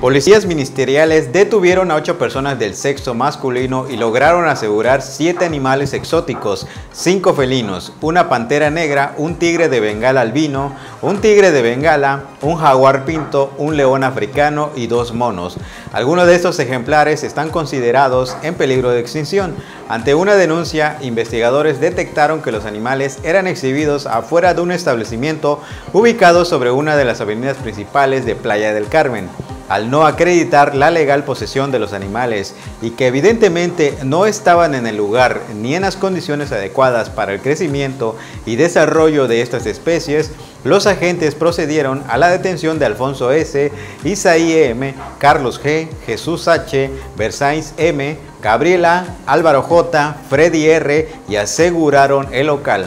Policías ministeriales detuvieron a ocho personas del sexo masculino y lograron asegurar siete animales exóticos, cinco felinos, una pantera negra, un tigre de bengala albino, un tigre de bengala, un jaguar pinto, un león africano y dos monos. Algunos de estos ejemplares están considerados en peligro de extinción. Ante una denuncia, investigadores detectaron que los animales eran exhibidos afuera de un establecimiento ubicado sobre una de las avenidas principales de Playa del Carmen al no acreditar la legal posesión de los animales y que evidentemente no estaban en el lugar ni en las condiciones adecuadas para el crecimiento y desarrollo de estas especies, los agentes procedieron a la detención de Alfonso S., Isaí M., Carlos G., Jesús H., Versailles M., Gabriela, Álvaro J., Freddy R. y aseguraron el local.